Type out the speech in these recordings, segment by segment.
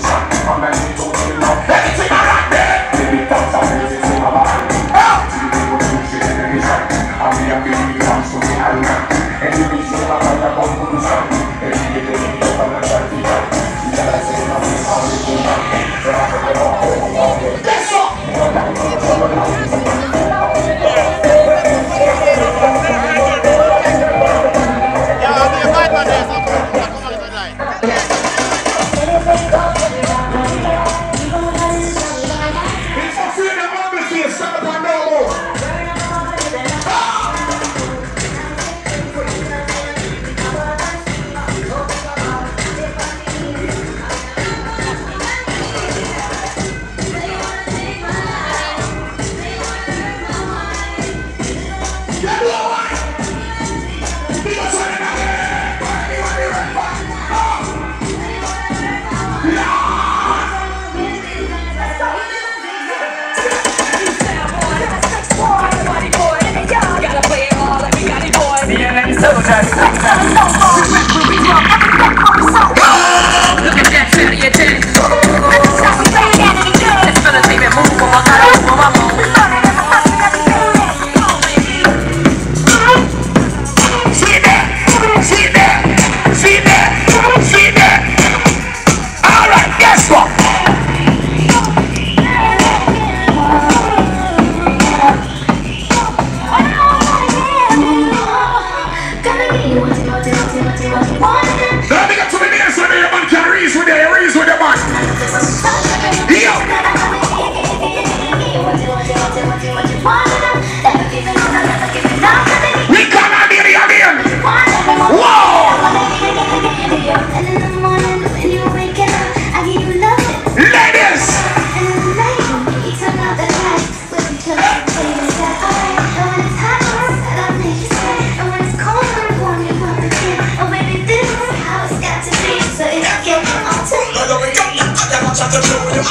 Dans la nuit,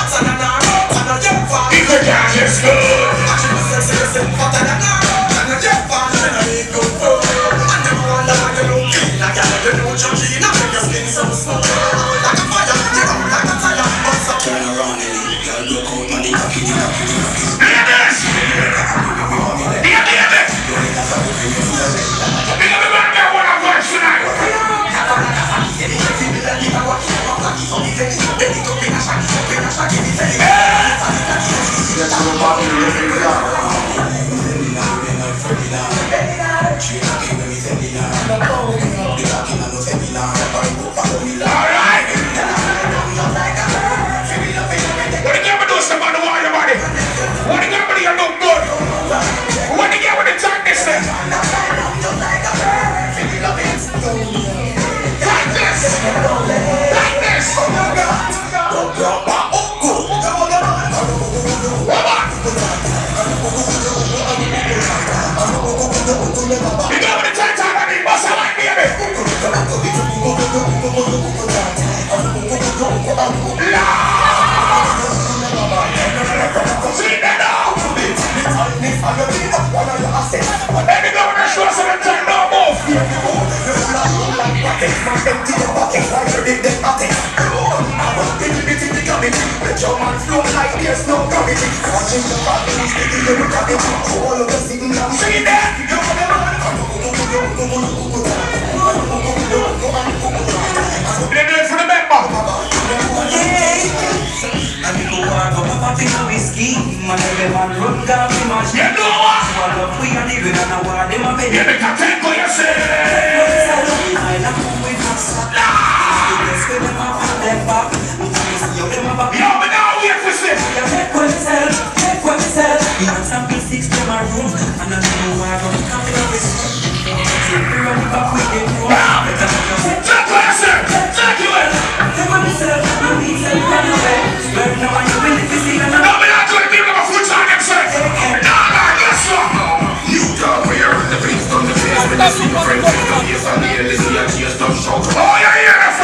朝から with. I was thinking it's in the. Let your man flow like there's no coming. Watching the. All of sitting down, singing that. For the back bar. I to my room. And I don't know why I'm coming up with soon. We're Take to know when I not be with a full your yeah, yeah!